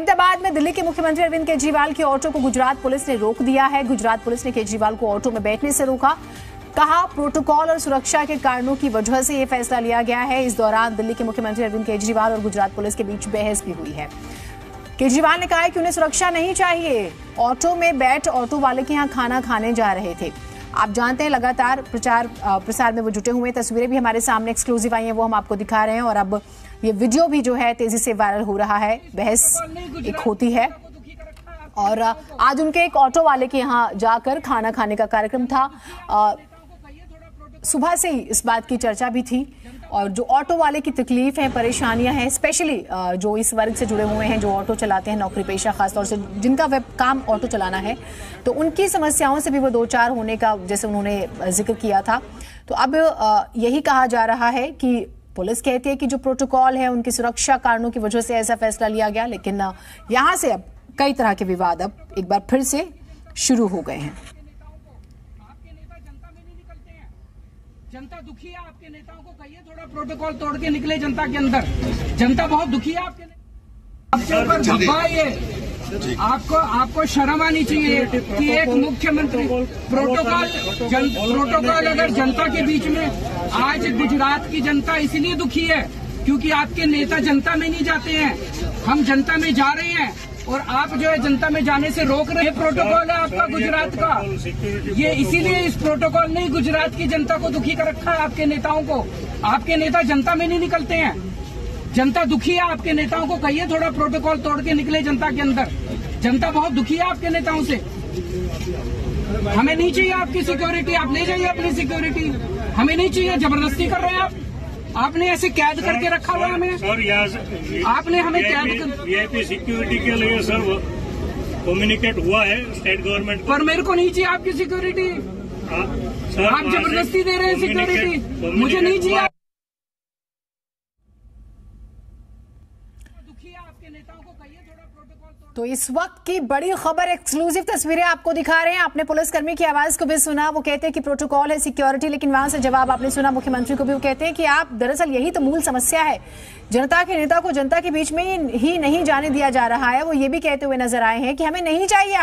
अहमदाबाद में दिल्ली के मुख्यमंत्री अरविंद केजरीवाल के ऑटो को गुजरात पुलिस ने रोक दिया है। गुजरात पुलिस ने केजरीवाल को ऑटो में बैठने से रोका। कहा, प्रोटोकॉल और सुरक्षा के कारणों की वजह से यह फैसला लिया गया है। इस दौरान दिल्ली के मुख्यमंत्री अरविंद केजरीवाल और गुजरात पुलिस के बीच बहस भी हुई है। केजरीवाल ने कहा कि उन्हें सुरक्षा नहीं चाहिए। ऑटो में बैठ ऑटो वाले के यहाँ खाना खाने जा रहे थे। आप जानते हैं, लगातार प्रचार प्रसार में वो जुटे हुए तस्वीरें भी हमारे सामने एक्सक्लूसिव आई हैं, वो हम आपको दिखा रहे हैं। और अब ये वीडियो भी जो है, तेज़ी से वायरल हो रहा है। बहस एक होती है। और आज उनके एक ऑटो वाले के यहाँ जाकर खाना खाने का कार्यक्रम था। सुबह से ही इस बात की चर्चा भी थी और जो ऑटो वाले की तकलीफ़ है, परेशानियाँ हैं स्पेशली जो इस वर्ग से जुड़े हुए हैं, जो ऑटो चलाते हैं नौकरी पेशा खासतौर से जिनका वेब काम ऑटो चलाना है तो उनकी समस्याओं से भी वो दो चार होने का जैसे उन्होंने ज़िक्र किया था। तो अब यही कहा जा रहा है कि पुलिस कहती है कि जो प्रोटोकॉल है, उनकी सुरक्षा कारणों की वजह से ऐसा फैसला लिया गया, लेकिन यहाँ से अब कई तरह के विवाद अब एक बार फिर से शुरू हो गए हैं। जनता दुखी है आपके नेताओं को कहिए थोड़ा प्रोटोकॉल तोड़ के निकले जनता के अंदर। जनता बहुत दुखी है आपके आपके ऊपर धब्बा ये। आपको आपको शर्म आनी चाहिए कि एक मुख्यमंत्री प्रोटोकॉल प्रोटोकॉल अगर जनता के बीच में आज गुजरात की जनता इसलिए दुखी है क्योंकि आपके नेता जनता में नहीं जाते हैं। हम जनता में जा रहे हैं। और आप जो है जनता में जाने से रोक रहे हैं। प्रोटोकॉल है आपका गुजरात का। ये इसीलिए इस प्रोटोकॉल ने गुजरात की जनता को दुखी कर रखा है आपके नेताओं को। आपके नेता जनता में नहीं निकलते हैं। जनता दुखी है आपके नेताओं को। कहिए थोड़ा प्रोटोकॉल तोड़ के निकले जनता के अंदर। जनता बहुत दुखी है आपके नेताओं से। हमें नहीं चाहिए आपकी सिक्योरिटी आप ले जाइए अपनी सिक्योरिटी हमें नहीं चाहिए। ज़बरदस्ती कर रहे हैं आप। आपने ऐसे कैद करके रखा हुआ हमें? सर यहाँ आपने हमें कैद कर वीआईपी सिक्योरिटी के लिए सर कम्युनिकेट हुआ है स्टेट गवर्नमेंट पर मेरे को नहीं चाहिए आपकी सिक्योरिटी आप ज़बरदस्ती दे रहे हैं सिक्योरिटी मुझे नहीं चाहिए तो इस वक्त की बड़ी खबर एक्सक्लूसिव तस्वीरें आपको दिखा रहे हैं। आपने पुलिसकर्मी की आवाज़ को भी सुना, वो कहते हैं कि प्रोटोकॉल है सिक्योरिटी लेकिन वहाँ से जवाब आपने सुना, मुख्यमंत्री को भी वो कहते हैं कि आप, दरअसल यही तो मूल समस्या है। जनता के नेता को जनता के बीच में ही नहीं जाने दिया जा रहा है, वो ये भी कहते हुए नज़र आए हैं कि हमें नहीं चाहिए